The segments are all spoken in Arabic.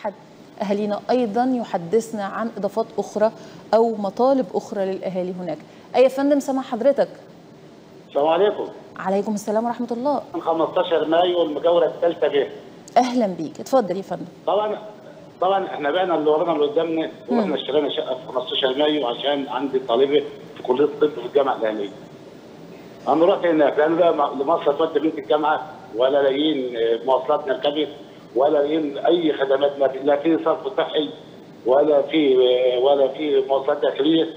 احد أهالينا أيضا يحدثنا عن إضافات أخرى أو مطالب أخرى للأهالي هناك. أي يا فندم سمع حضرتك. السلام عليكم. عليكم السلام ورحمة الله. من 15 مايو المجاورة الثالثة به أهلا بيك. اتفضل يا فندم. طبعا طبعا إحنا بعنا اللي ورانا اللي قدامنا وإحنا اشترينا شقة في 15 مايو عشان عندي طالبة في كلية الطب في الجامعة الأهلية. أنا رحت هناك لأن بقى لمصر تودي بنت الجامعة ولا لاقيين مواصلات نركبها. ولا أي خدمات لا في- لا في صرف صحي ولا في ولا في مواصلات داخلية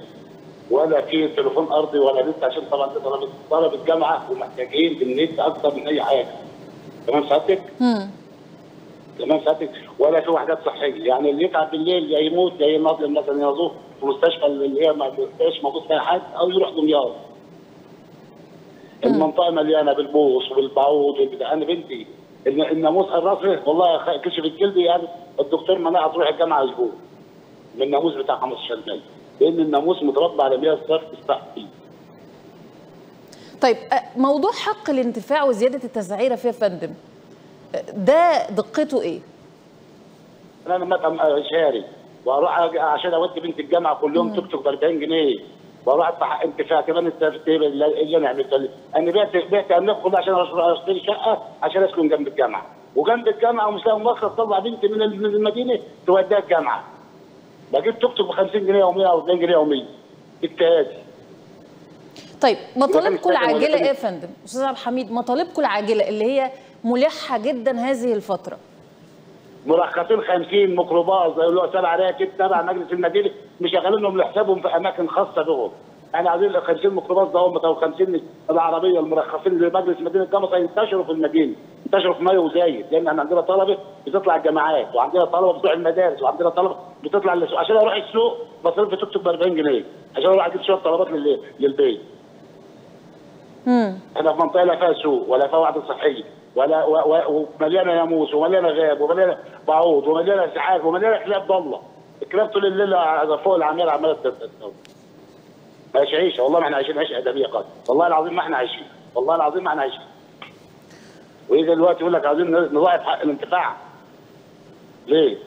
ولا في تليفون أرضي ولا نت عشان طبعا طلبه طلبة جامعة ومحتاجين بالنت أكتر من أي حاجة. تمام سعادتك؟ تمام سعادتك ولا في وحدات صحية. يعني اللي يتعب بالليل يا يموت يا ينظم مثلا ينظف في مستشفى اللي هي ما فيش موجود فيها حد أو يروح دمياط. المنطقة مليانة بالبوص والبعوض والبتاع. أنا بنتي الناموس الراسي والله كشف الجلد يعني الدكتور منعها تروح الجامعة أسبوع. من الناموس بتاع 15 مايو لأن الناموس متربى على مياه الصرف الصحي طيب موضوع حق الانتفاع وزيادة التسعيره فيه يا فندم ده دقته إيه؟ أنا لما أبقى شاري وأروح عشان أودي بنت الجامعة كل يوم توك توك ب 40 جنيه ادفع انتفاع كمان الترتيب اللي اللي أنا عملته أنا بعت بعت املاك كلها عشان أشتري شقة عشان أسكن جنب الجامعة. وجنب الجامعة ومش لاقي مؤخر تطلع بنتي من ال- من المدينة توديها الجامعة. بجيب توك توك ب 50 جنيه يوميا أو 2 جنيه يوميا بالتهادي طيب مطالبكم العاجلة إيه يا فندم؟ أستاذ عبد الحميد مطالبكم العاجلة اللي هي ملحة جدا هذه الفترة؟ مرخصين 50 ميكروباص اللي هو تبع راكب تبع مجلس المدينة. مشغلينهم لحسابهم في أماكن خاصة بهم أنا عايزين ال 50 ميكروباص ده هم أو 50 العربية المرخصين لمجلس مدينة جمصه ينتشروا في المدينة ينتشروا في مايو وزايد لأن إحنا عندنا طلبة بتطلع الجامعات وعندنا طلبة بتوع المدارس وعندنا طلبة بتطلع للسوق. عشان أروح السوق بصرف في توك توك ب 40 جنيه عشان أروح أجيب شوية طلبات لل- للبيت. امم إحنا في منطقة لا فيها سوق ولا فيها وحده صحيه ولا ومليانة ناموس ومليانة غاب ومليانة بعوض ومليانة اسعاف ومليانة كلاب ضاله الكلاب طول الليل فوق العمال عماله تتسوق مش عيشة. والله ما إحنا عايشين عيشة ادبيه قد والله العظيم ما إحنا عايشين. والله العظيم ما إحنا عايشين. ويجي دلوقتي يقول لك عايزين نضاعف حق الانتفاع. ليه؟